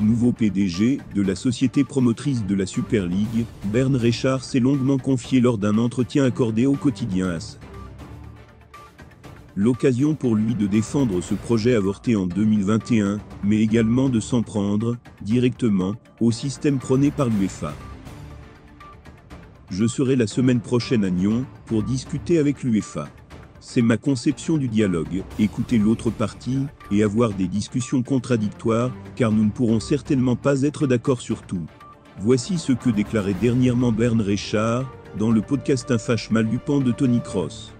Nouveau PDG de la société promotrice de la Super League, Bern Richard s'est longuement confié lors d'un entretien accordé au quotidien AS. L'occasion pour lui de défendre ce projet avorté en 2021, mais également de s'en prendre, directement, au système prôné par l'UEFA. Je serai la semaine prochaine à Nyon, pour discuter avec l'UEFA. C'est ma conception du dialogue, écouter l'autre partie, et avoir des discussions contradictoires, car nous ne pourrons certainement pas être d'accord sur tout. Voici ce que déclarait dernièrement Bern Richard, dans le podcast Un fâche mal du pan de Tony Cross.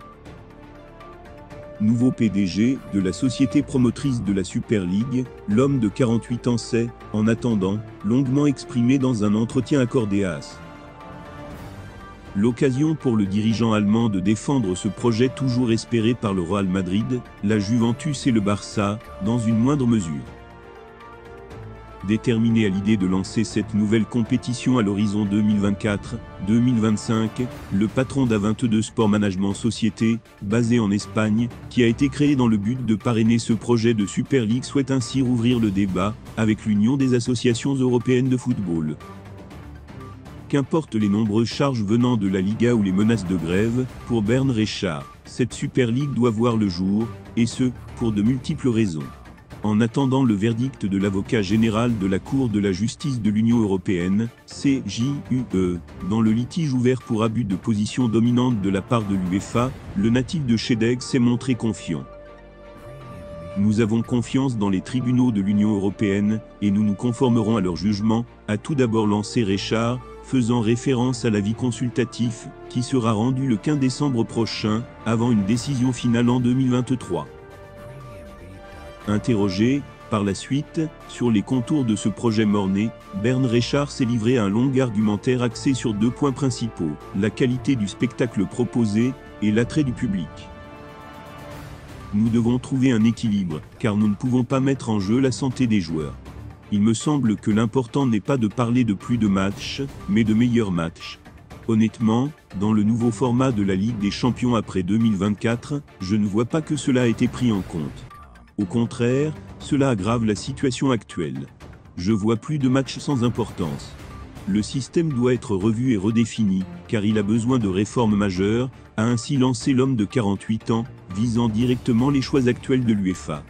Nouveau PDG de la société promotrice de la Super League, l'homme de 48 ans s'est, en attendant, longuement exprimé dans un entretien accordé à As. L'occasion pour le dirigeant allemand de défendre ce projet toujours espéré par le Real Madrid, la Juventus et le Barça, dans une moindre mesure. Déterminé à l'idée de lancer cette nouvelle compétition à l'horizon 2024-2025, le patron d'A22 Sport Management Société, basé en Espagne, qui a été créé dans le but de parrainer ce projet de Super League souhaite ainsi rouvrir le débat avec l'Union des associations européennes de football. Qu'importe les nombreuses charges venant de la Liga ou les menaces de grève, pour Bern Richard, cette Super League doit voir le jour, et ce, pour de multiples raisons. En attendant le verdict de l'avocat général de la Cour de la justice de l'Union européenne, CJUE, dans le litige ouvert pour abus de position dominante de la part de l'UEFA, le natif de Shedeg s'est montré confiant. Nous avons confiance dans les tribunaux de l'Union européenne, et nous nous conformerons à leur jugement, a tout d'abord lancé Richard, faisant référence à l'avis consultatif, qui sera rendu le 15 décembre prochain, avant une décision finale en 2023. Interrogé, par la suite, sur les contours de ce projet morné, Bern Richard s'est livré à un long argumentaire axé sur deux points principaux, la qualité du spectacle proposé, et l'attrait du public. Nous devons trouver un équilibre, car nous ne pouvons pas mettre en jeu la santé des joueurs. Il me semble que l'important n'est pas de parler de plus de matchs, mais de meilleurs matchs. Honnêtement, dans le nouveau format de la Ligue des Champions après 2024, je ne vois pas que cela a été pris en compte. Au contraire, cela aggrave la situation actuelle. Je vois plus de matchs sans importance. Le système doit être revu et redéfini, car il a besoin de réformes majeures, a ainsi lancé l'homme de 48 ans, visant directement les choix actuels de l'UEFA.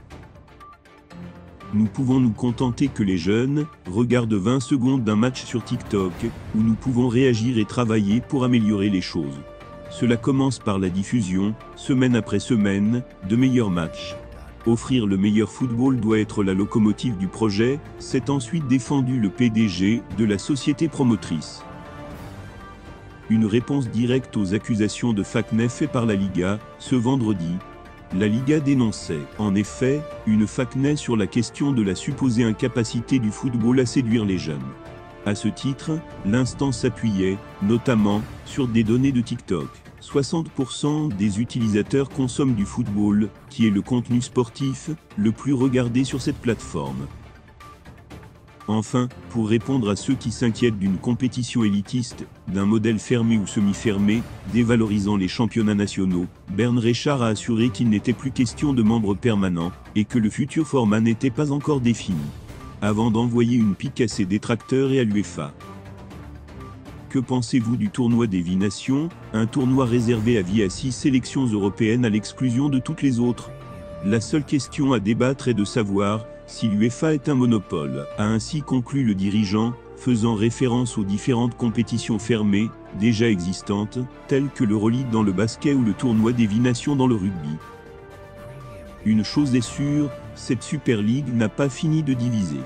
Nous pouvons nous contenter que les jeunes regardent 20 secondes d'un match sur TikTok, où nous pouvons réagir et travailler pour améliorer les choses. Cela commence par la diffusion, semaine après semaine, de meilleurs matchs. Offrir le meilleur football doit être la locomotive du projet, c'est ensuite défendu le PDG de la société promotrice. Une réponse directe aux accusations de FACNEF faites par la Liga, ce vendredi, la Liga dénonçait, en effet, une facnet sur la question de la supposée incapacité du football à séduire les jeunes. À ce titre, l'instance s'appuyait, notamment, sur des données de TikTok. 60% des utilisateurs consomment du football, qui est le contenu sportif le plus regardé sur cette plateforme. Enfin, pour répondre à ceux qui s'inquiètent d'une compétition élitiste, d'un modèle fermé ou semi-fermé, dévalorisant les championnats nationaux, Bern Richard a assuré qu'il n'était plus question de membres permanents, et que le futur format n'était pas encore défini. Avant d'envoyer une pique à ses détracteurs et à l'UEFA. Que pensez-vous du tournoi des Vies Nations, un tournoi réservé à vie à six sélections européennes à l'exclusion de toutes les autres? La seule question à débattre est de savoir si l'UEFA est un monopole, a ainsi conclu le dirigeant, faisant référence aux différentes compétitions fermées, déjà existantes, telles que l'Euroleague dans le basket ou le tournoi des Vies Nations dans le rugby. Une chose est sûre, cette Super League n'a pas fini de diviser.